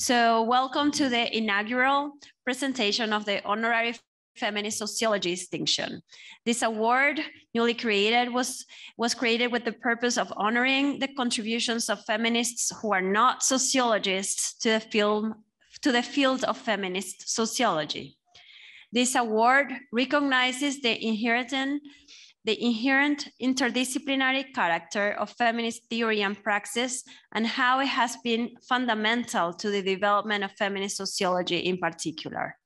So welcome to the inaugural presentation of the Honorary Feminist Sociology distinction. This award, newly created, was, was created with the purpose of honoring the contributions of feminists who are not sociologists to the field, to the field of feminist sociology. This award recognizes the inherent, the inherent interdisciplinary character of feminist theory and praxis and how it has been fundamental to the development of feminist sociology in particular.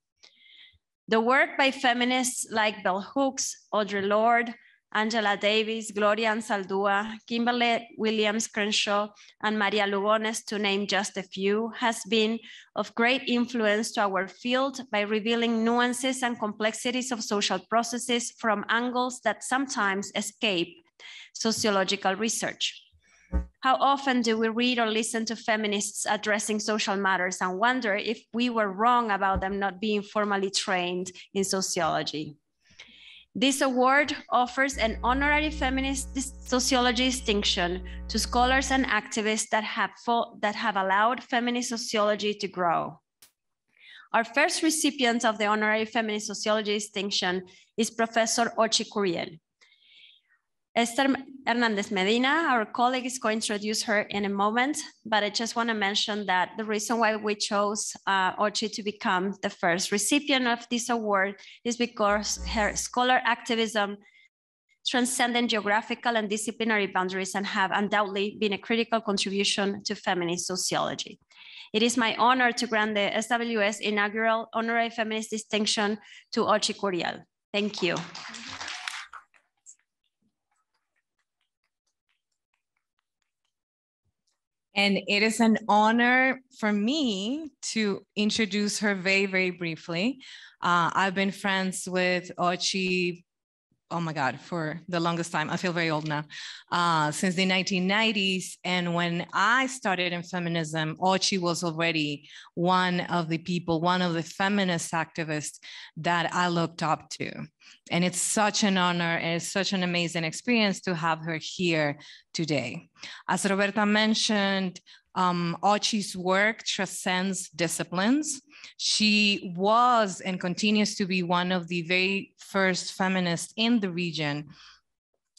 The work by feminists like Bell Hooks, Audre Lorde, Angela Davis, Gloria Anzaldúa, Kimberly Williams Crenshaw, and Maria Lugones, to name just a few, has been of great influence to our field by revealing nuances and complexities of social processes from angles that sometimes escape sociological research. How often do we read or listen to feminists addressing social matters and wonder if we were wrong about them not being formally trained in sociology? This award offers an honorary feminist sociology distinction to scholars and activists that have, that have allowed feminist sociology to grow. Our first recipient of the honorary feminist sociology distinction is Professor Ochi Curiel. Esther Hernandez Medina, our colleague, is going to introduce her in a moment, but I just want to mention that the reason why we chose uh, Ochi to become the first recipient of this award is because her scholar activism transcendent geographical and disciplinary boundaries and have undoubtedly been a critical contribution to feminist sociology. It is my honor to grant the SWS inaugural honorary feminist distinction to Ochi Curiel. Thank you. And it is an honor for me to introduce her very, very briefly. Uh, I've been friends with Ochi oh my God, for the longest time. I feel very old now. Uh, since the 1990s. And when I started in feminism, Ochi was already one of the people, one of the feminist activists that I looked up to. And it's such an honor and it's such an amazing experience to have her here today. As Roberta mentioned, um, Ochi's work transcends disciplines. She was and continues to be one of the very first feminists in the region,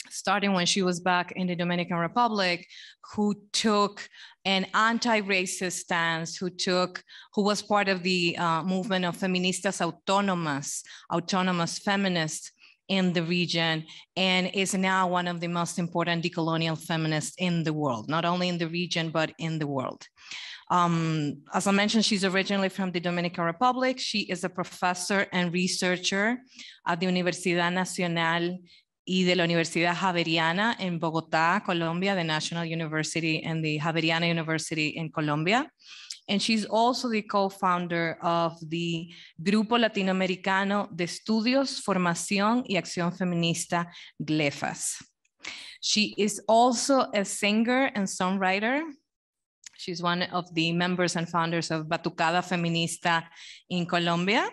starting when she was back in the Dominican Republic, who took an anti-racist stance, who took, who was part of the uh, movement of feministas autónomas, autonomous feminists in the region and is now one of the most important decolonial feminists in the world, not only in the region, but in the world. Um, as I mentioned, she's originally from the Dominican Republic. She is a professor and researcher at the Universidad Nacional y de la Universidad Javeriana in Bogotá, Colombia, the National University and the Javeriana University in Colombia. And she's also the co-founder of the Grupo Latinoamericano de Estudios, Formación y Acción Feminista, GLEFAS. She is also a singer and songwriter. She's one of the members and founders of Batucada Feminista in Colombia.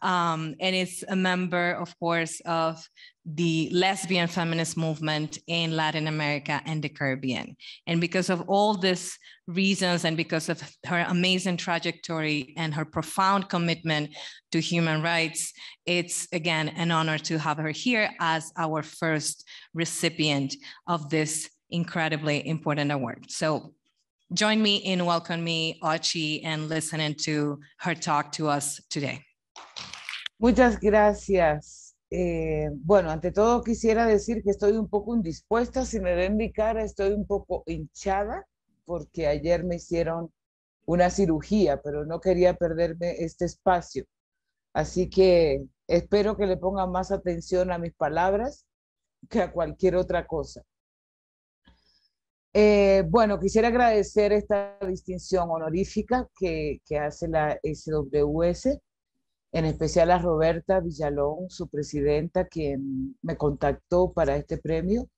Um, and is a member, of course, of the lesbian feminist movement in Latin America and the Caribbean. And because of all these reasons and because of her amazing trajectory and her profound commitment to human rights, it's again an honor to have her here as our first recipient of this incredibly important award. So join me in welcoming Ochi and listening to her talk to us today. Muchas gracias. Eh, bueno, ante todo quisiera decir que estoy un poco indispuesta. Si me ven mi cara, estoy un poco hinchada porque ayer me hicieron una cirugía, pero no quería perderme este espacio. Así que espero que le pongan más atención a mis palabras que a cualquier otra cosa. Eh, bueno, quisiera agradecer esta distinción honorífica que, hace la SWS, en especial a Roberta Villalón, su presidenta, quien me contactó para este premio,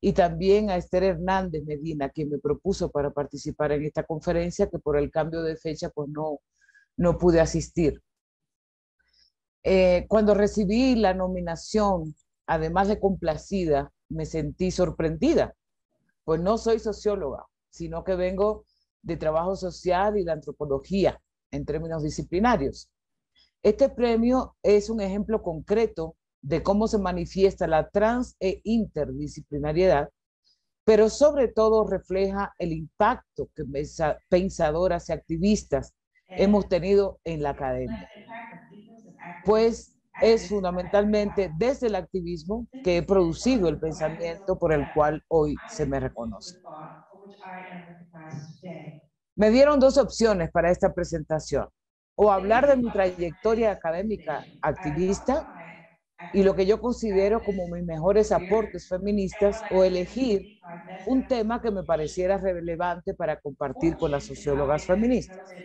y también a Esther Hernández Medina, quien me propuso para participar en esta conferencia, que por el cambio de fecha pues no, no pude asistir. Eh, cuando recibí la nominación, además de complacida, me sentí sorprendida pues no soy socióloga, sino que vengo de trabajo social y la antropología en términos disciplinarios. Este premio es un ejemplo concreto de cómo se manifiesta la trans e interdisciplinariedad, pero sobre todo refleja el impacto que pensadoras y activistas hemos tenido en la academia. Pues es fundamentalmente desde el activismo que he producido el pensamiento por el cual hoy se me reconoce. Me dieron dos opciones para esta presentación, o hablar de mi trayectoria académica activista y lo que yo considero como mis mejores aportes feministas, o elegir un tema que me pareciera relevante para compartir con las sociólogas feministas.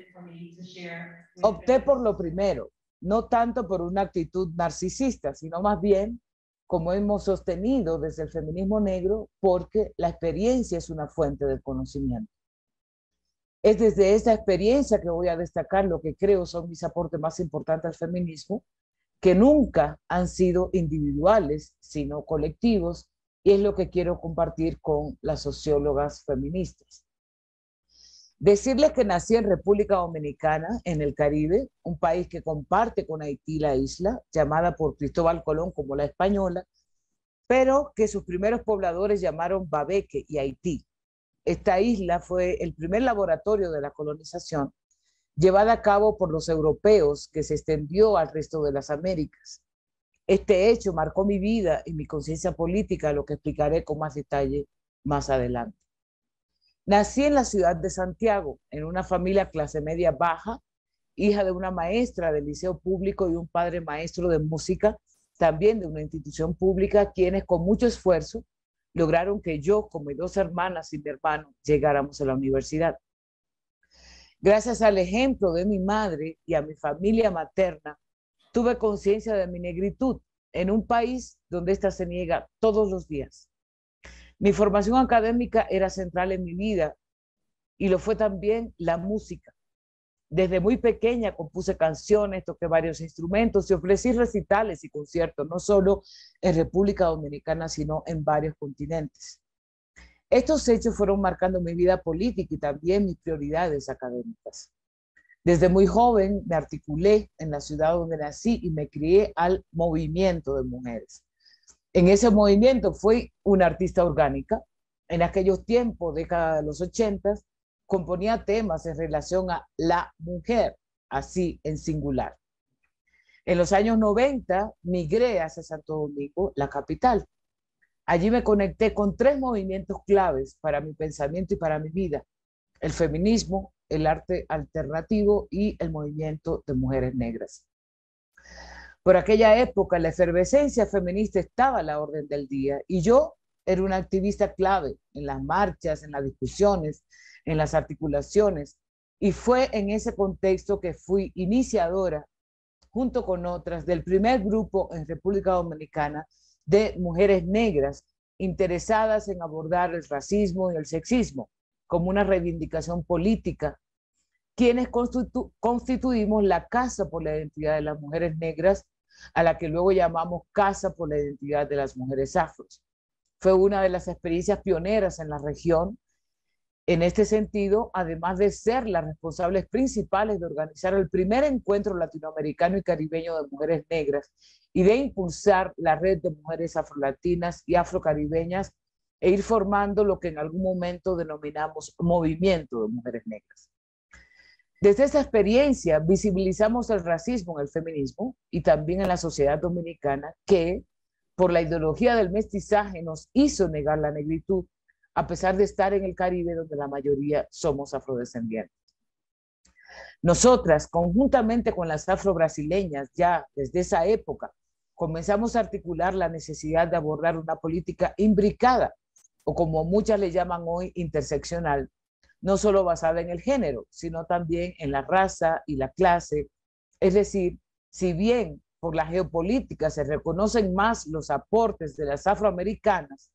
Opté por lo primero, no tanto por una actitud narcisista, sino más bien, como hemos sostenido desde el feminismo negro, porque la experiencia es una fuente del conocimiento. Es desde esa experiencia que voy a destacar lo que creo son mis aportes más importantes al feminismo, que nunca han sido individuales, sino colectivos, y es lo que quiero compartir con las sociólogas feministas. Decirles que nací en República Dominicana, en el Caribe, un país que comparte con Haití la isla, llamada por Cristóbal Colón como la española, pero que sus primeros pobladores llamaron Babeque y Haití. Esta isla fue el primer laboratorio de la colonización llevada a cabo por los europeos que se extendió al resto de las Américas. Este hecho marcó mi vida y mi conciencia política, lo que explicaré con más detalle más adelante. Nací en la ciudad de Santiago, en una familia clase media baja, hija de una maestra del liceo público y un padre maestro de música, también de una institución pública, quienes con mucho esfuerzo lograron que yo, con mis dos hermanas y mi hermano, llegáramos a la universidad. Gracias al ejemplo de mi madre y a mi familia materna, tuve conciencia de mi negritud en un país donde ésta se niega todos los días. Mi formación académica era central en mi vida y lo fue también la música. Desde muy pequeña compuse canciones, toqué varios instrumentos y ofrecí recitales y conciertos, no solo en República Dominicana, sino en varios continentes. Estos hechos fueron marcando mi vida política y también mis prioridades académicas. Desde muy joven me articulé en la ciudad donde nací y me crié al movimiento de mujeres en ese movimiento fui una artista orgánica. En aquellos tiempos, década de los ochentas, componía temas en relación a la mujer, así en singular. En los años 90 migré hacia Santo Domingo, la capital. Allí me conecté con tres movimientos claves para mi pensamiento y para mi vida. El feminismo, el arte alternativo y el movimiento de mujeres negras. Por aquella época la efervescencia feminista estaba a la orden del día y yo era una activista clave en las marchas, en las discusiones, en las articulaciones. Y fue en ese contexto que fui iniciadora, junto con otras, del primer grupo en República Dominicana de mujeres negras interesadas en abordar el racismo y el sexismo como una reivindicación política, quienes constituimos la Casa por la Identidad de las Mujeres Negras a la que luego llamamos Casa por la Identidad de las Mujeres Afros. Fue una de las experiencias pioneras en la región. En este sentido, además de ser las responsables principales de organizar el primer encuentro latinoamericano y caribeño de mujeres negras y de impulsar la red de mujeres afrolatinas y afrocaribeñas e ir formando lo que en algún momento denominamos movimiento de mujeres negras. Desde esa experiencia visibilizamos el racismo en el feminismo y también en la sociedad dominicana que, por la ideología del mestizaje, nos hizo negar la negritud, a pesar de estar en el Caribe donde la mayoría somos afrodescendientes. Nosotras, conjuntamente con las afrobrasileñas, ya desde esa época, comenzamos a articular la necesidad de abordar una política imbricada, o como muchas le llaman hoy, interseccional, no solo basada en el género, sino también en la raza y la clase. Es decir, si bien por la geopolítica se reconocen más los aportes de las afroamericanas,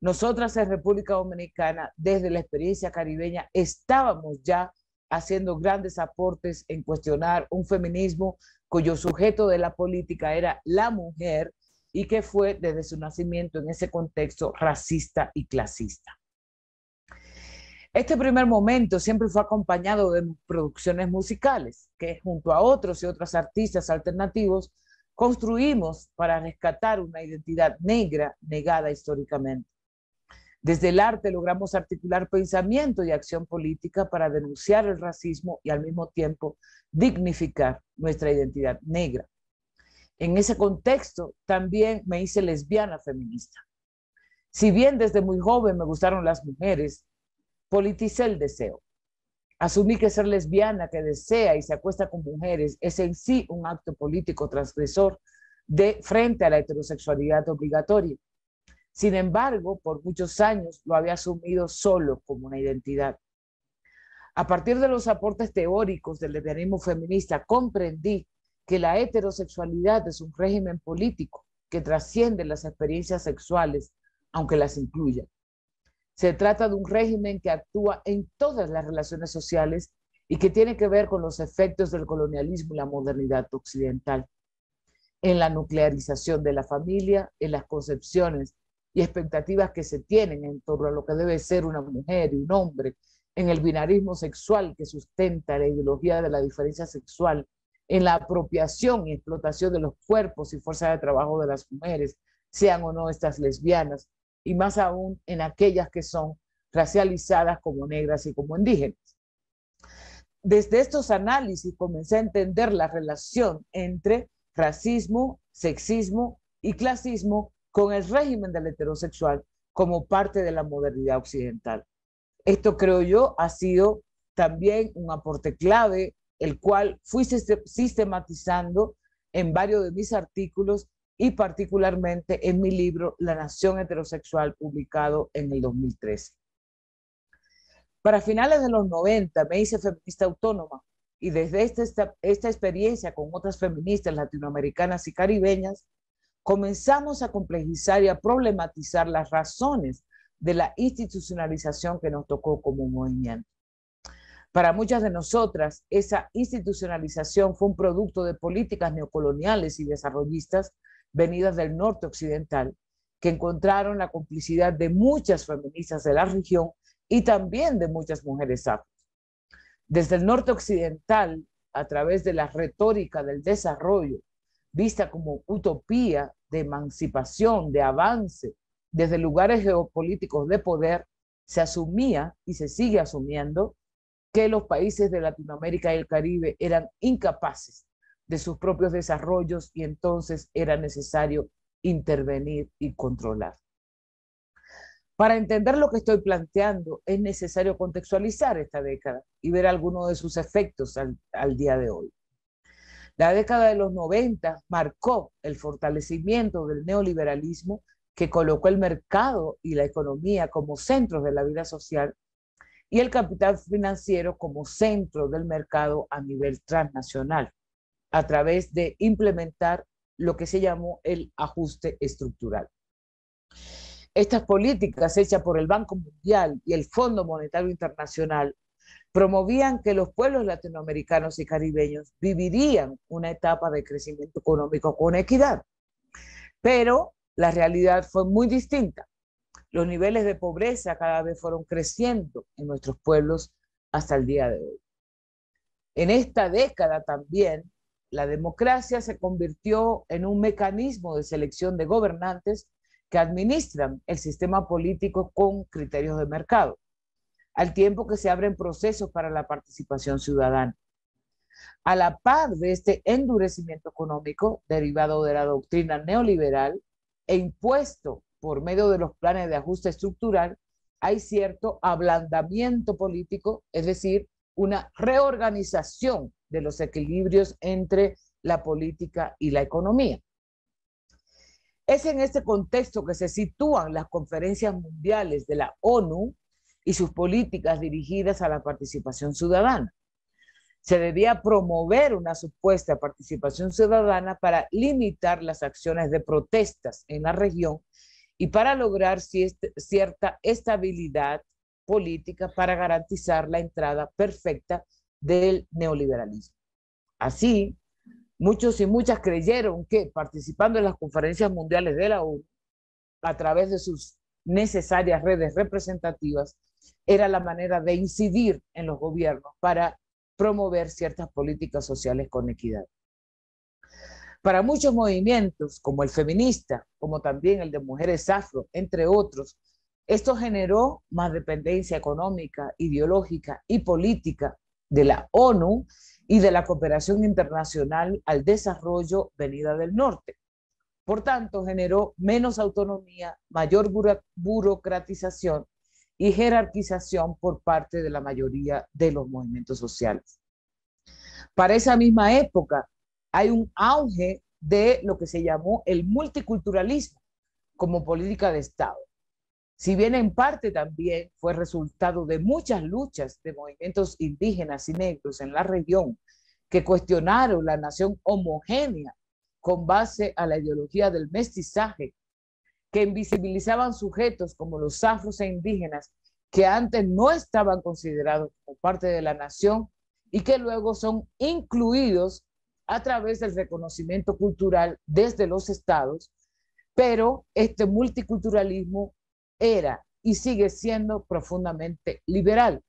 nosotras en República Dominicana, desde la experiencia caribeña, estábamos ya haciendo grandes aportes en cuestionar un feminismo cuyo sujeto de la política era la mujer y que fue desde su nacimiento en ese contexto racista y clasista. Este primer momento siempre fue acompañado de producciones musicales, que junto a otros y otras artistas alternativos construimos para rescatar una identidad negra negada históricamente. Desde el arte logramos articular pensamiento y acción política para denunciar el racismo y al mismo tiempo dignificar nuestra identidad negra. En ese contexto también me hice lesbiana feminista. Si bien desde muy joven me gustaron las mujeres, politicé el deseo. Asumí que ser lesbiana que desea y se acuesta con mujeres es en sí un acto político transgresor de frente a la heterosexualidad obligatoria. Sin embargo, por muchos años lo había asumido solo como una identidad. A partir de los aportes teóricos del lesbianismo feminista, comprendí que la heterosexualidad es un régimen político que trasciende las experiencias sexuales, aunque las incluya. Se trata de un régimen que actúa en todas las relaciones sociales y que tiene que ver con los efectos del colonialismo y la modernidad occidental, en la nuclearización de la familia, en las concepciones y expectativas que se tienen en torno a lo que debe ser una mujer y un hombre, en el binarismo sexual que sustenta la ideología de la diferencia sexual, en la apropiación y explotación de los cuerpos y fuerzas de trabajo de las mujeres, sean o no estas lesbianas, y más aún en aquellas que son racializadas como negras y como indígenas. Desde estos análisis comencé a entender la relación entre racismo, sexismo y clasismo con el régimen del heterosexual como parte de la modernidad occidental. Esto creo yo ha sido también un aporte clave, el cual fui sistematizando en varios de mis artículos y particularmente en mi libro La Nación Heterosexual, publicado en el 2013. Para finales de los 90 me hice feminista autónoma y desde esta, esta experiencia con otras feministas latinoamericanas y caribeñas, comenzamos a complejizar y a problematizar las razones de la institucionalización que nos tocó como movimiento. Para muchas de nosotras, esa institucionalización fue un producto de políticas neocoloniales y desarrollistas venidas del norte occidental, que encontraron la complicidad de muchas feministas de la región y también de muchas mujeres afro. Desde el norte occidental, a través de la retórica del desarrollo, vista como utopía de emancipación, de avance, desde lugares geopolíticos de poder, se asumía y se sigue asumiendo que los países de Latinoamérica y el Caribe eran incapaces de sus propios desarrollos y entonces era necesario intervenir y controlar. Para entender lo que estoy planteando es necesario contextualizar esta década y ver algunos de sus efectos al, al día de hoy. La década de los 90 marcó el fortalecimiento del neoliberalismo que colocó el mercado y la economía como centros de la vida social y el capital financiero como centro del mercado a nivel transnacional a través de implementar lo que se llamó el ajuste estructural. Estas políticas hechas por el Banco Mundial y el Fondo Monetario Internacional promovían que los pueblos latinoamericanos y caribeños vivirían una etapa de crecimiento económico con equidad. Pero la realidad fue muy distinta. Los niveles de pobreza cada vez fueron creciendo en nuestros pueblos hasta el día de hoy. En esta década también la democracia se convirtió en un mecanismo de selección de gobernantes que administran el sistema político con criterios de mercado, al tiempo que se abren procesos para la participación ciudadana. A la par de este endurecimiento económico derivado de la doctrina neoliberal e impuesto por medio de los planes de ajuste estructural, hay cierto ablandamiento político, es decir, una reorganización de los equilibrios entre la política y la economía. Es en este contexto que se sitúan las conferencias mundiales de la ONU y sus políticas dirigidas a la participación ciudadana. Se debía promover una supuesta participación ciudadana para limitar las acciones de protestas en la región y para lograr cierta estabilidad política para garantizar la entrada perfecta del neoliberalismo. Así, muchos y muchas creyeron que participando en las conferencias mundiales de la ONU, a través de sus necesarias redes representativas, era la manera de incidir en los gobiernos para promover ciertas políticas sociales con equidad. Para muchos movimientos, como el feminista, como también el de mujeres afro, entre otros, esto generó más dependencia económica, ideológica y política de la ONU y de la cooperación internacional al desarrollo venida del norte. Por tanto, generó menos autonomía, mayor burocratización y jerarquización por parte de la mayoría de los movimientos sociales. Para esa misma época hay un auge de lo que se llamó el multiculturalismo como política de Estado. Si bien en parte también fue resultado de muchas luchas de movimientos indígenas y negros en la región que cuestionaron la nación homogénea con base a la ideología del mestizaje, que invisibilizaban sujetos como los afros e indígenas que antes no estaban considerados como parte de la nación y que luego son incluidos a través del reconocimiento cultural desde los estados, pero este multiculturalismo era y sigue siendo profundamente liberal.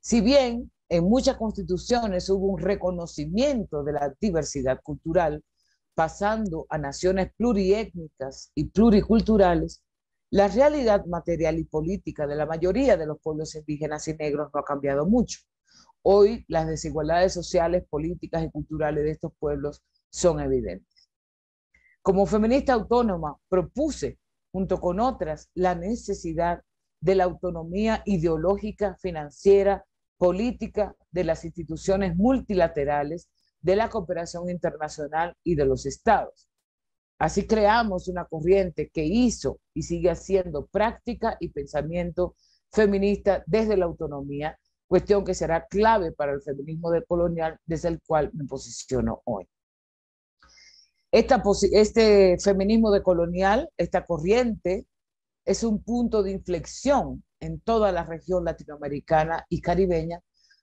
Si bien en muchas constituciones hubo un reconocimiento de la diversidad cultural, pasando a naciones pluriétnicas y pluriculturales, la realidad material y política de la mayoría de los pueblos indígenas y negros no ha cambiado mucho. Hoy las desigualdades sociales, políticas y culturales de estos pueblos son evidentes. Como feminista autónoma propuse, junto con otras, la necesidad de la autonomía ideológica, financiera, política de las instituciones multilaterales, de la cooperación internacional y de los estados. Así creamos una corriente que hizo y sigue haciendo práctica y pensamiento feminista desde la autonomía cuestión que será clave para el feminismo decolonial desde el cual me posiciono hoy. Esta, este feminismo decolonial, esta corriente, es un punto de inflexión en toda la región latinoamericana y caribeña,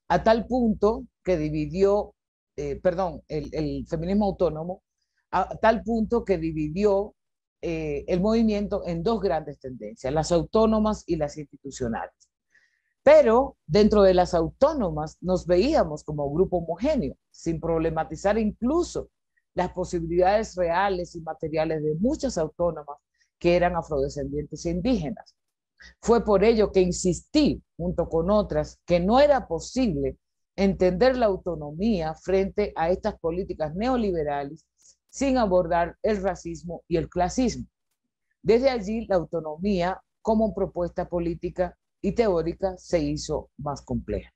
a tal punto que dividió, eh, perdón, el, feminismo autónomo, a tal punto que dividió eh, el movimiento en dos grandes tendencias, las autónomas y las institucionales. Pero dentro de las autónomas nos veíamos como grupo homogéneo, sin problematizar incluso las posibilidades reales y materiales de muchas autónomas que eran afrodescendientes e indígenas. Fue por ello que insistí, junto con otras, que no era posible entender la autonomía frente a estas políticas neoliberales sin abordar el racismo y el clasismo. Desde allí, la autonomía como propuesta política y teórica se hizo más compleja.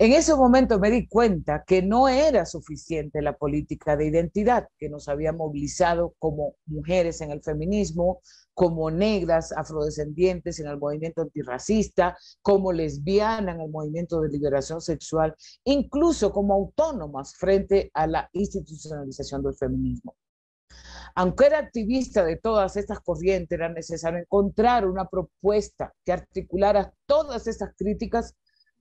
En ese momento me di cuenta que no era suficiente la política de identidad que nos había movilizado como mujeres en el feminismo, como negras afrodescendientes en el movimiento antirracista, como lesbianas en el movimiento de liberación sexual, incluso como autónomas frente a la institucionalización del feminismo. Aunque era activista de todas estas corrientes, era necesario encontrar una propuesta que articulara todas estas críticas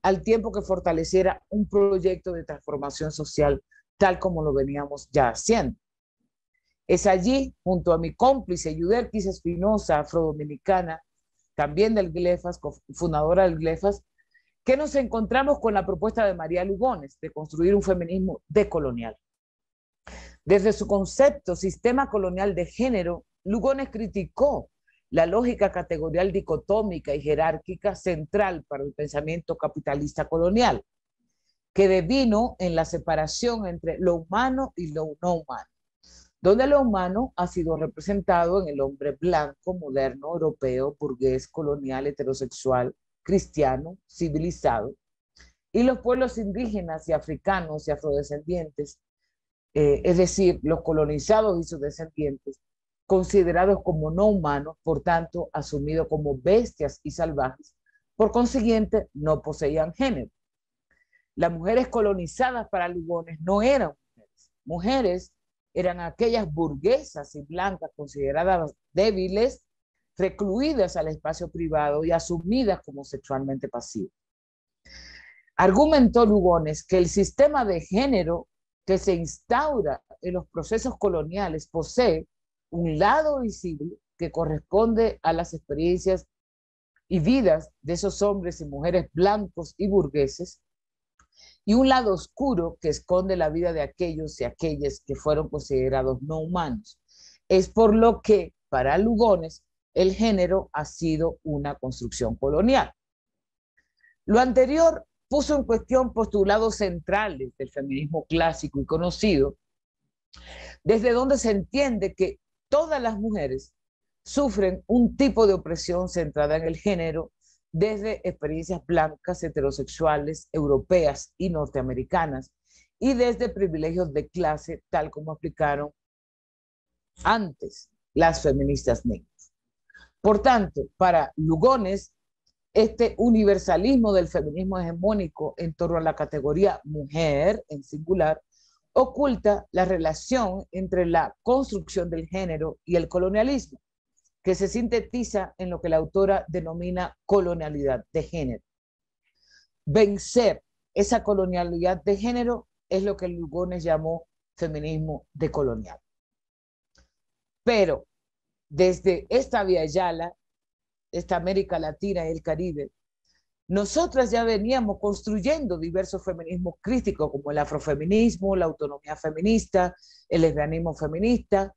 al tiempo que fortaleciera un proyecto de transformación social tal como lo veníamos ya haciendo. Es allí, junto a mi cómplice Yuderquis Espinosa, afrodominicana, también del GLEFAS, fundadora del GLEFAS, que nos encontramos con la propuesta de María Lugones de construir un feminismo decolonial. Desde su concepto sistema colonial de género, Lugones criticó la lógica categorial dicotómica y jerárquica central para el pensamiento capitalista colonial, que devino en la separación entre lo humano y lo no humano, donde lo humano ha sido representado en el hombre blanco, moderno, europeo, burgués, colonial, heterosexual, cristiano, civilizado, y los pueblos indígenas y africanos y afrodescendientes eh, es decir, los colonizados y sus descendientes, considerados como no humanos, por tanto, asumidos como bestias y salvajes, por consiguiente, no poseían género. Las mujeres colonizadas para Lugones no eran mujeres. Mujeres eran aquellas burguesas y blancas consideradas débiles, recluidas al espacio privado y asumidas como sexualmente pasivas. Argumentó Lugones que el sistema de género que se instaura en los procesos coloniales posee un lado visible que corresponde a las experiencias y vidas de esos hombres y mujeres blancos y burgueses, y un lado oscuro que esconde la vida de aquellos y aquellas que fueron considerados no humanos. Es por lo que para Lugones el género ha sido una construcción colonial. Lo anterior puso en cuestión postulados centrales del feminismo clásico y conocido, desde donde se entiende que todas las mujeres sufren un tipo de opresión centrada en el género desde experiencias blancas, heterosexuales, europeas y norteamericanas, y desde privilegios de clase, tal como aplicaron antes las feministas negras. Por tanto, para Lugones, este universalismo del feminismo hegemónico en torno a la categoría mujer en singular oculta la relación entre la construcción del género y el colonialismo, que se sintetiza en lo que la autora denomina colonialidad de género. Vencer esa colonialidad de género es lo que Lugones llamó feminismo decolonial. Pero desde esta Via Yala, esta América Latina y el Caribe, nosotras ya veníamos construyendo diversos feminismos críticos como el afrofeminismo, la autonomía feminista, el lesbianismo feminista,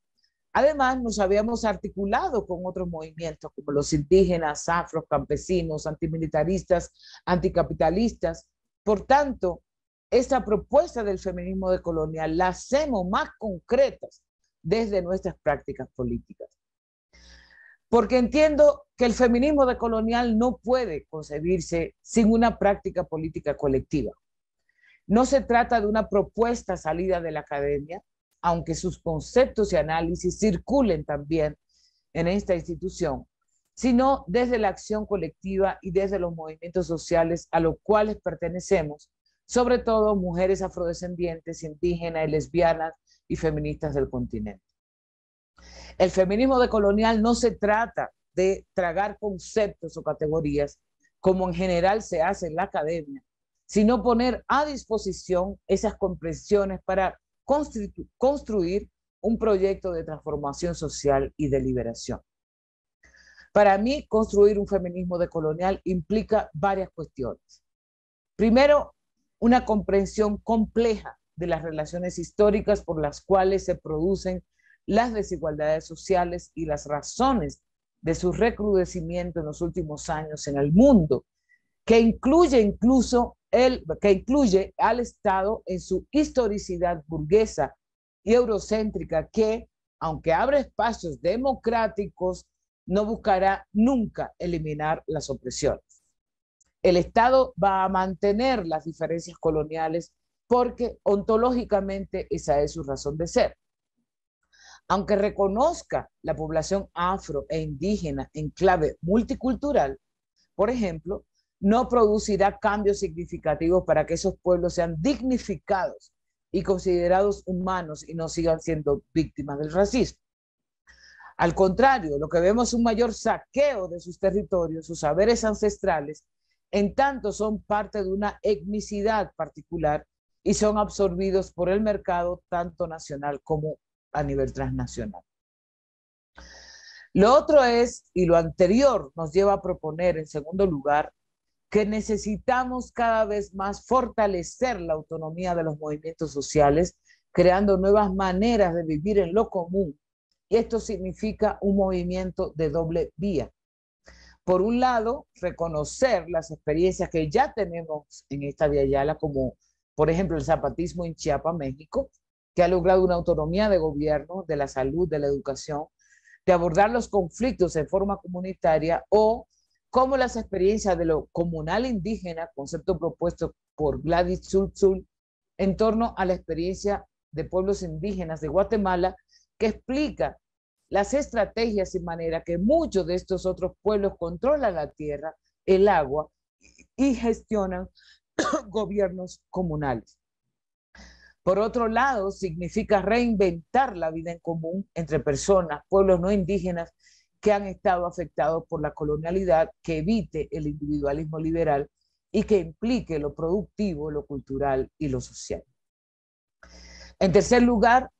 Además, nos habíamos articulado con otros movimientos como los indígenas, afros, campesinos, antimilitaristas, anticapitalistas. Por tanto, esta propuesta del feminismo decolonial la hacemos más concretas desde nuestras prácticas políticas. Porque entiendo que el feminismo decolonial no puede concebirse sin una práctica política colectiva. No se trata de una propuesta salida de la academia, aunque sus conceptos y análisis circulen también en esta institución, sino desde la acción colectiva y desde los movimientos sociales a los cuales pertenecemos, sobre todo mujeres afrodescendientes, indígenas lesbianas y feministas del continente. El feminismo decolonial no se trata de tragar conceptos o categorías, como en general se hace en la academia, sino poner a disposición esas comprensiones para construir un proyecto de transformación social y de liberación. Para mí, construir un feminismo decolonial implica varias cuestiones. Primero, una comprensión compleja de las relaciones históricas por las cuales se producen las desigualdades sociales y las razones de su recrudecimiento en los últimos años en el mundo, que incluye incluso el, que incluye al Estado en su historicidad burguesa y eurocéntrica que, aunque abre espacios democráticos, no buscará nunca eliminar las opresiones. El Estado va a mantener las diferencias coloniales porque ontológicamente esa es su razón de ser. Aunque reconozca la población afro e indígena en clave multicultural, por ejemplo, no producirá cambios significativos para que esos pueblos sean dignificados y considerados humanos y no sigan siendo víctimas del racismo. Al contrario, lo que vemos es un mayor saqueo de sus territorios, sus saberes ancestrales, en tanto son parte de una etnicidad particular y son absorbidos por el mercado tanto nacional como a nivel transnacional. Lo otro es, y lo anterior nos lleva a proponer en segundo lugar, que necesitamos cada vez más fortalecer la autonomía de los movimientos sociales, creando nuevas maneras de vivir en lo común. Y esto significa un movimiento de doble vía. Por un lado, reconocer las experiencias que ya tenemos en esta vía Yala, como por ejemplo el zapatismo en Chiapas, México, que ha logrado una autonomía de gobierno, de la salud, de la educación, de abordar los conflictos en forma comunitaria o como las experiencias de lo comunal indígena, concepto propuesto por Gladys Tzultzul, en torno a la experiencia de pueblos indígenas de Guatemala, que explica las estrategias y manera que muchos de estos otros pueblos controlan la tierra, el agua y gestionan gobiernos comunales. Por otro lado, significa reinventar la vida en común entre personas, pueblos no indígenas que han estado afectados por la colonialidad, que evite el individualismo liberal y que implique lo productivo, lo cultural y lo social. En tercer lugar,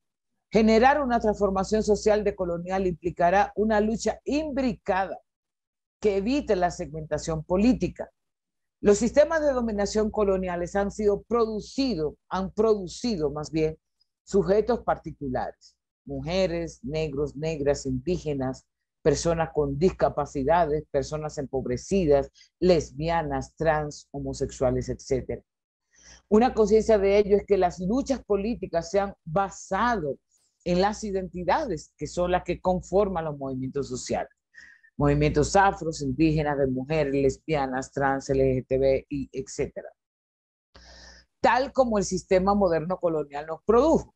generar una transformación social decolonial implicará una lucha imbricada que evite la segmentación política. Los sistemas de dominación coloniales han sido producidos, han producido más bien sujetos particulares, mujeres, negros, negras, indígenas, personas con discapacidades, personas empobrecidas, lesbianas, trans, homosexuales, etc. Una conciencia de ello es que las luchas políticas se han basado en las identidades que son las que conforman los movimientos sociales. Movimientos afros, indígenas, de mujeres, lesbianas, trans, LGTB, y etc. Tal como el sistema moderno colonial nos produjo.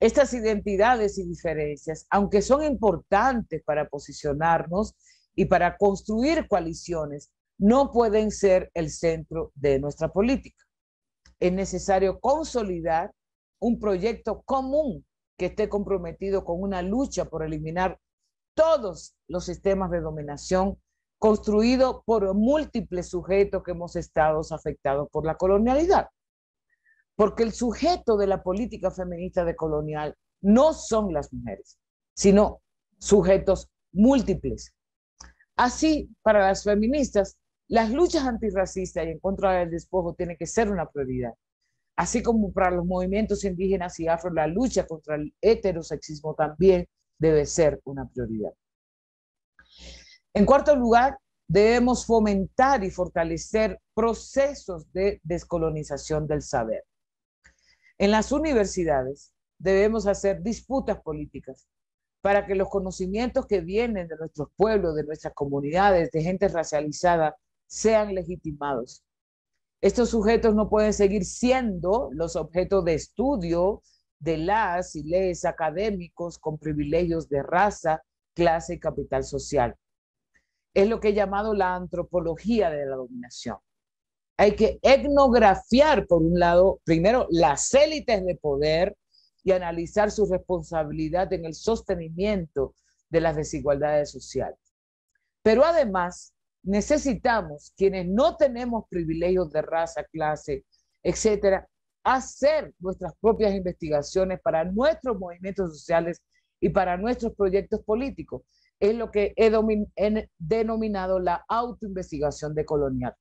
Estas identidades y diferencias, aunque son importantes para posicionarnos y para construir coaliciones, no pueden ser el centro de nuestra política. Es necesario consolidar un proyecto común que esté comprometido con una lucha por eliminar todos los sistemas de dominación construidos por múltiples sujetos que hemos estado afectados por la colonialidad. Porque el sujeto de la política feminista de colonial no son las mujeres, sino sujetos múltiples. Así, para las feministas, las luchas antirracistas y en contra del despojo tienen que ser una prioridad. Así como para los movimientos indígenas y afro, la lucha contra el heterosexismo también debe ser una prioridad. En cuarto lugar, debemos fomentar y fortalecer procesos de descolonización del saber. En las universidades debemos hacer disputas políticas para que los conocimientos que vienen de nuestros pueblos, de nuestras comunidades, de gente racializada, sean legitimados. Estos sujetos no pueden seguir siendo los objetos de estudio de las y les académicos con privilegios de raza, clase y capital social. Es lo que he llamado la antropología de la dominación hay que etnografiar, por un lado, primero las élites de poder y analizar su responsabilidad en el sostenimiento de las desigualdades sociales. Pero además, necesitamos, quienes no tenemos privilegios de raza, clase, etcétera, hacer nuestras propias investigaciones para nuestros movimientos sociales y para nuestros proyectos políticos. Es lo que he, denominado la autoinvestigación decolonial.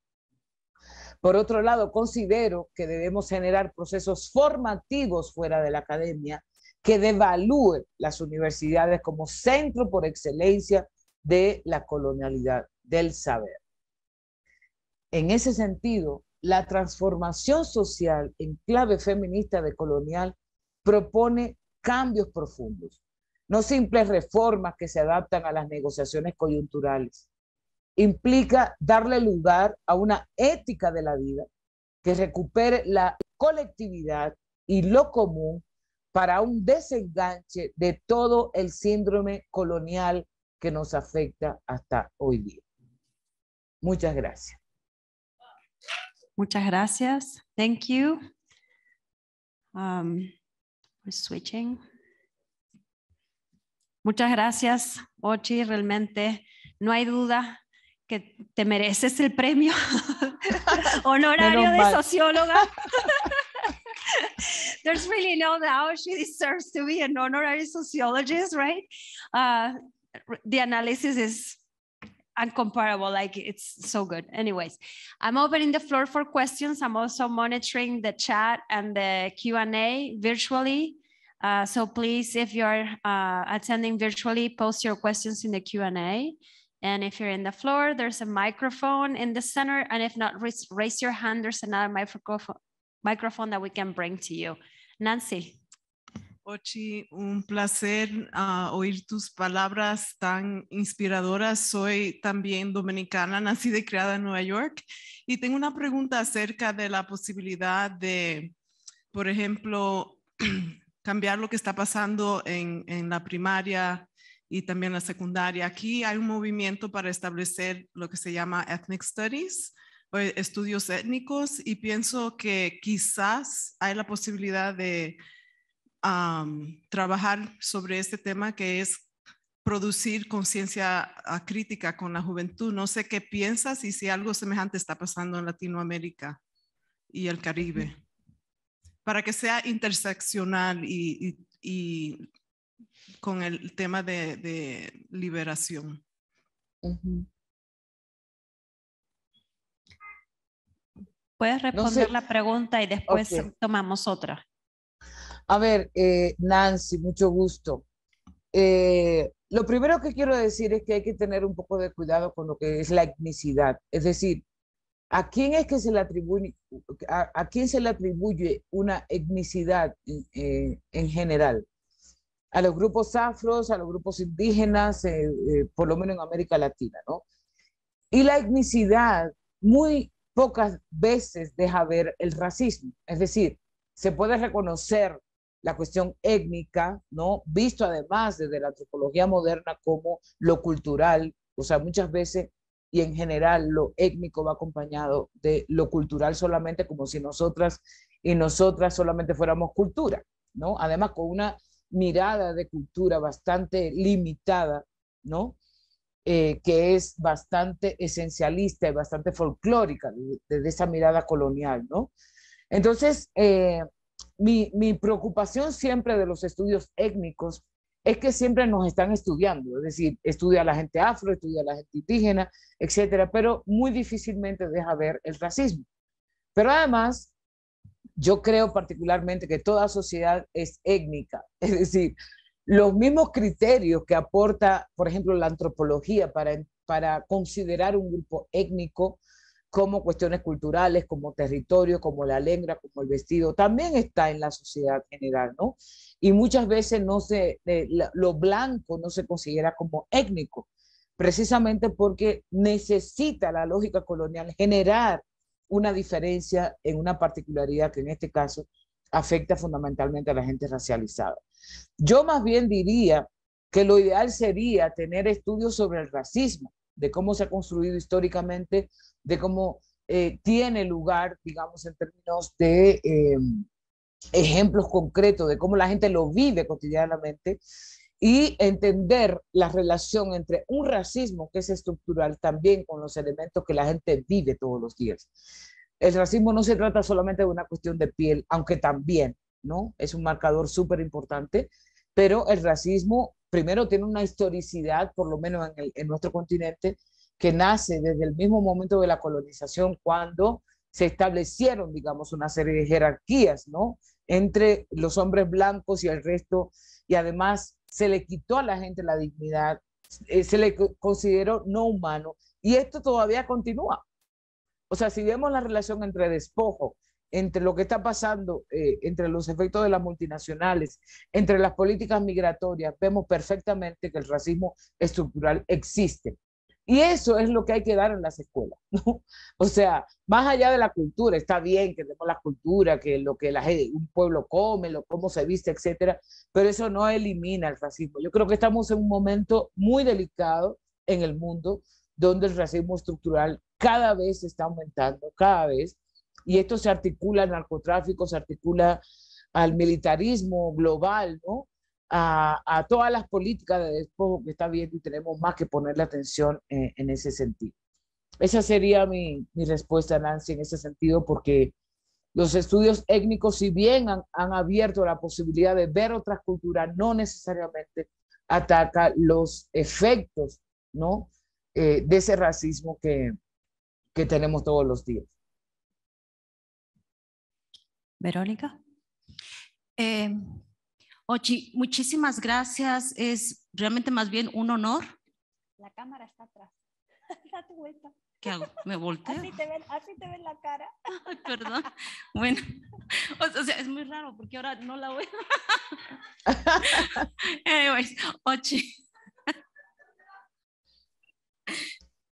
Por otro lado, considero que debemos generar procesos formativos fuera de la academia que devalúen las universidades como centro por excelencia de la colonialidad del saber. En ese sentido, la transformación social en clave feminista de colonial propone cambios profundos, no simples reformas que se adaptan a las negociaciones coyunturales, implica darle lugar a una ética de la vida que recupere la colectividad y lo común para un desenganche de todo el síndrome colonial que nos afecta hasta hoy día. Muchas gracias. Muchas gracias. Thank you. Um, we're switching. Muchas gracias, Ochi. Realmente no hay duda que te mereces el premio honorario de socióloga. There's really no doubt she deserves to be an honorary sociologist, right? Uh, the analysis is uncomparable, like it's so good. Anyways, I'm opening the floor for questions. I'm also monitoring the chat and the Q&A virtually. Uh, so please, if you're uh, attending virtually, post your questions in the Q&A. And if you're in the floor, there's a microphone in the center. And if not, raise, raise your hand. There's another microphone, microphone that we can bring to you. Nancy. Ochi, un placer uh, oír tus palabras tan inspiradoras. Soy también dominicana, nacida y criada en Nueva York. Y tengo una pregunta acerca de la posibilidad de, por ejemplo, cambiar lo que está pasando en, en la primaria y también la secundaria. Aquí hay un movimiento para establecer lo que se llama ethnic studies, o estudios étnicos, y pienso que quizás hay la posibilidad de um, trabajar sobre este tema que es producir conciencia crítica con la juventud. No sé qué piensas y si algo semejante está pasando en Latinoamérica y el Caribe, para que sea interseccional y, y, y con el tema de, de liberación. Uh -huh. Puedes responder no sé. la pregunta y después okay. tomamos otra. A ver, eh, Nancy, mucho gusto. Eh, lo primero que quiero decir es que hay que tener un poco de cuidado con lo que es la etnicidad. Es decir, ¿a quién es que se le atribuye, una etnicidad eh, en general? A los grupos afros, a los grupos indígenas, por lo menos en América Latina, ¿no? Y la etnicidad muy pocas veces deja ver el racismo. Es decir, se puede reconocer la cuestión étnica, ¿no? Visto además desde la antropología moderna como lo cultural, o sea, muchas veces y en general lo étnico va acompañado de lo cultural solamente como si nosotras y nosotras solamente fuéramos cultura, ¿no? Además con una mirada de cultura bastante limitada, ¿no? Eh, que es bastante esencialista y bastante folclórica desde esa mirada colonial, ¿no? Entonces, eh, mi, preocupación siempre de los estudios étnicos es que siempre nos están estudiando, es decir, estudia a la gente afro, estudia a la gente indígena, etcétera, pero muy difícilmente deja ver el racismo. Pero además, yo creo particularmente que toda sociedad es étnica, es decir, los mismos criterios que aporta, por ejemplo, la antropología para, para considerar un grupo étnico como cuestiones culturales, como territorio, como la lengua, como el vestido, también está en la sociedad general, ¿no? Y muchas veces no se, eh, lo blanco no se considera como étnico, precisamente porque necesita la lógica colonial generar una diferencia en una particularidad que en este caso afecta fundamentalmente a la gente racializada. Yo más bien diría que lo ideal sería tener estudios sobre el racismo, de cómo se ha construido históricamente, de cómo eh, tiene lugar, digamos, en términos de eh, ejemplos concretos, de cómo la gente lo vive cotidianamente y entender la relación entre un racismo que es estructural también con los elementos que la gente vive todos los días. El racismo no se trata solamente de una cuestión de piel, aunque también, ¿no? Es un marcador súper importante, pero el racismo primero tiene una historicidad, por lo menos en, nuestro continente, que nace desde el mismo momento de la colonización, cuando se establecieron, digamos, una serie de jerarquías, ¿no? Entre los hombres blancos y el resto, y además se le quitó a la gente la dignidad, eh, se le consideró no humano, y esto todavía continúa. O sea, si vemos la relación entre despojo, entre lo que está pasando, eh, entre los efectos de las multinacionales, entre las políticas migratorias, vemos perfectamente que el racismo estructural existe. Y eso es lo que hay que dar en las escuelas, ¿no? O sea, más allá de la cultura, está bien que tenemos la cultura, que lo que la, un pueblo come, lo, cómo se viste, etcétera, pero eso no elimina el racismo. Yo creo que estamos en un momento muy delicado en el mundo donde el racismo estructural cada vez está aumentando, cada vez, y esto se articula al narcotráfico, se articula al militarismo global, ¿no? A, a todas las políticas de despojo que está viendo y tenemos más que ponerle atención en, en ese sentido. Esa sería mi, mi, respuesta, Nancy, en ese sentido, porque los estudios étnicos, si bien han, han abierto la posibilidad de ver otras culturas, no necesariamente ataca los efectos, ¿no? Eh, de ese racismo que, que tenemos todos los días. Verónica. Eh, Ochi, muchísimas gracias. Es realmente más bien un honor. La cámara está atrás. Date vuelta. ¿Qué hago? ¿Me volteo? Así te ven, así te ven la cara. Ay, perdón. Bueno, o sea, es muy raro porque ahora no la voy. Anyways, Ochi.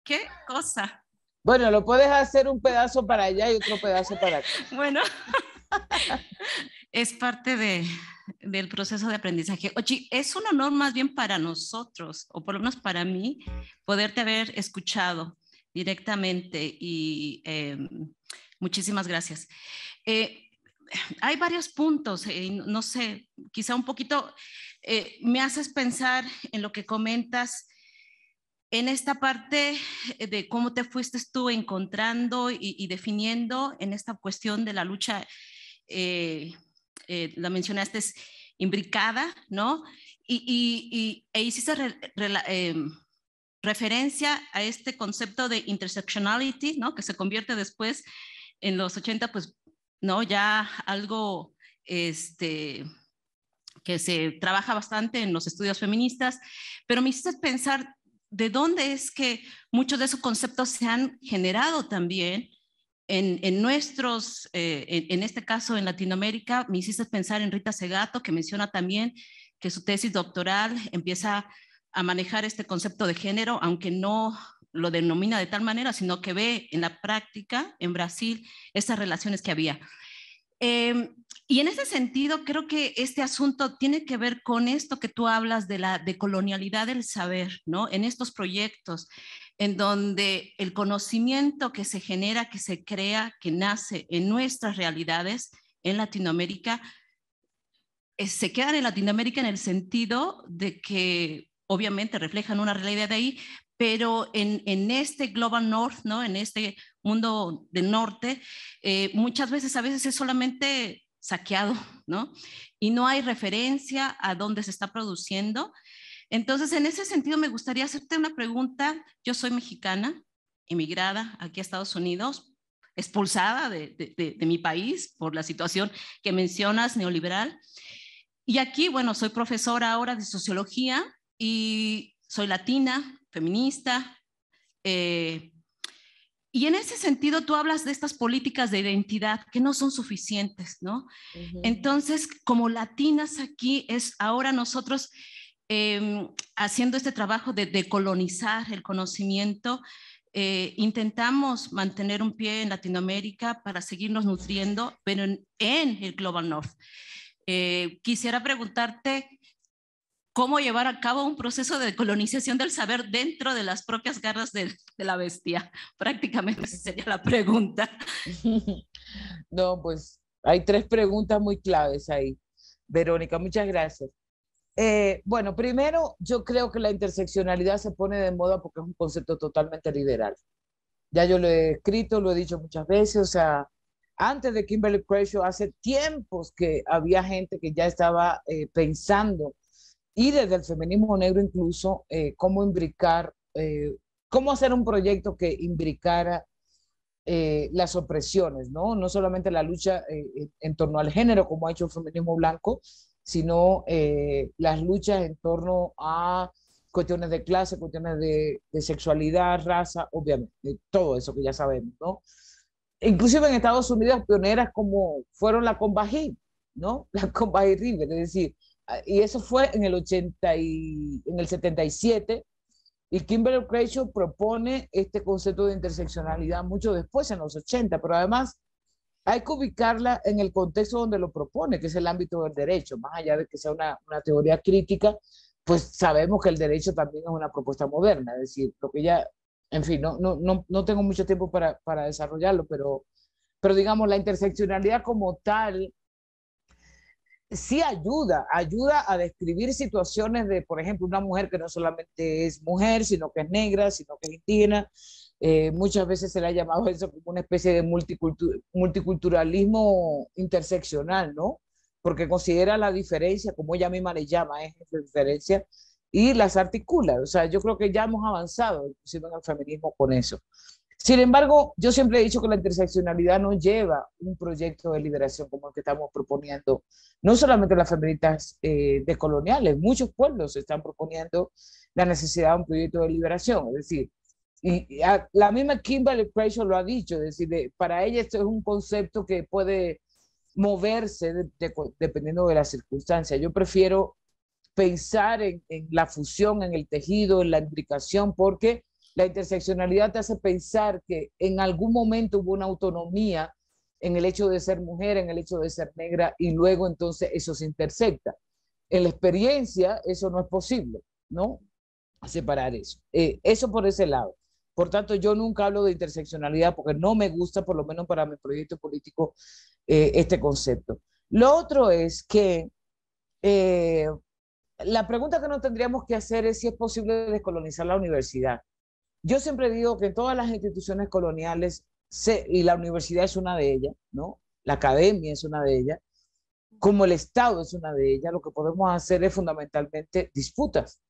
¿Qué cosa? Bueno, lo puedes hacer un pedazo para allá y otro pedazo para acá. Bueno, es parte de, del proceso de aprendizaje. Oye, es un honor más bien para nosotros, o por lo menos para mí, poderte haber escuchado directamente y em, muchísimas gracias. Eh, hay varios puntos, eh, no sé, quizá un poquito eh, me haces pensar en lo que comentas en esta parte de cómo te fuiste tú encontrando y, definiendo en esta cuestión de la lucha, eh, la mencionaste, es imbricada, ¿no? Y, e hiciste em, referencia a este concepto de intersectionality, ¿no? Que se convierte después en los 80, pues, ¿no? Ya algo, este, que se trabaja bastante en los estudios feministas, pero me hiciste pensar de dónde es que muchos de esos conceptos se han generado también en, nuestros, eh, en, este caso en Latinoamérica, me hiciste pensar en Rita Segato, que menciona también que su tesis doctoral empieza a manejar este concepto de género, aunque no lo denomina de tal manera, sino que ve en la práctica en Brasil esas relaciones que había. Em, y en ese sentido, creo que este asunto tiene que ver con esto que tú hablas de la decolonialidad del saber, ¿no? En estos proyectos, en donde el conocimiento que se genera, que se crea, que nace en nuestras realidades en Latinoamérica, eh, se quedan en Latinoamérica en el sentido de que obviamente reflejan una realidad de ahí, pero en, en, este Global North, ¿no? en este mundo del norte, eh, muchas veces a veces es solamente saqueado, ¿no? Y no hay referencia a dónde se está produciendo. Entonces, en ese sentido, me gustaría hacerte una pregunta. Yo soy mexicana, emigrada aquí a Estados Unidos, expulsada de, de, de mi país por la situación que mencionas, neoliberal. Y aquí, bueno, soy profesora ahora de sociología y soy latina, feminista. Eh, y en ese sentido tú hablas de estas políticas de identidad que no son suficientes, ¿no? Entonces, como latinas aquí es ahora nosotros em, haciendo este trabajo de decolonizar el conocimiento, eh, intentamos mantener un pie en Latinoamérica para seguirnos nutriendo, pero en, el Global North. Eh, quisiera preguntarte cómo llevar a cabo un proceso de colonización del saber dentro de las propias garras de, la bestia. Prácticamente esa sería la pregunta. No, pues hay tres preguntas muy claves ahí. Verónica, muchas gracias. Eh, bueno, primero, yo creo que la interseccionalidad se pone de moda porque es un concepto totalmente liberal. Ya yo lo he escrito, lo he dicho muchas veces, o sea, antes de Kimberly Crenshaw, hace tiempos que había gente que ya estaba eh, pensando y desde el feminismo negro incluso, eh, cómo imbricar, eh, cómo hacer un proyecto que imbricara eh, las opresiones, ¿no? No solamente la lucha en torno al género, como ha hecho el feminismo blanco, sino las luchas en torno a cuestiones de clase, cuestiones de, de, sexualidad, raza, obviamente, todo eso que ya sabemos, ¿no? Inclusive en Estados Unidos, pioneras como fueron la Convají, ¿no? La Convají River, es decir, Ah, y eso fue en el, 80 y, en el 77, y Kimberly Crenshaw propone este concepto de interseccionalidad mucho después, en los 80, pero además hay que ubicarla en el contexto donde lo propone, que es el ámbito del derecho, más allá de que sea una, teoría crítica, pues sabemos que el derecho también es una propuesta moderna, es decir, lo que ya, en fin, no, no, no, no tengo mucho tiempo para, para desarrollarlo, pero, pero digamos, la interseccionalidad como tal sí ayuda, ayuda a describir situaciones de, por ejemplo, una mujer que no solamente es mujer, sino que es negra, sino que es indígena. Eh, muchas veces se le ha llamado eso como una especie de multiculturalismo interseccional, ¿no? Porque considera la diferencia, como ella misma le llama, es esa diferencia, y las articula. O sea, yo creo que ya hemos avanzado, inclusive en el feminismo, con eso. Sin embargo, yo siempre he dicho que la interseccionalidad no lleva un proyecto de liberación como el que estamos proponiendo, no solamente las feministas eh, decoloniales, muchos pueblos están proponiendo la necesidad de un proyecto de liberación, es decir, y, la misma Kimberly Crenshaw lo ha dicho, es decir, para ella esto es un concepto que puede moverse dependiendo de las circunstancias. Yo prefiero pensar en, la fusión, en el tejido, en la imbricación, porque la interseccionalidad te hace pensar que en algún momento hubo una autonomía en el hecho de ser mujer, en el hecho de ser negra, y luego entonces eso se intersecta. En la experiencia eso no es posible, ¿no? Separar eso. Eh, eso por ese lado. Por tanto, yo nunca hablo de interseccionalidad porque no me gusta, por lo menos para mi proyecto político, eh, este concepto. Lo otro es que eh, la pregunta que nos tendríamos que hacer es si es posible descolonizar la universidad. Yo siempre digo que todas las instituciones coloniales, y la universidad es una de ellas, ¿no? La academia es una de ellas, como el Estado es una de ellas, lo que podemos hacer es fundamentalmente disputas.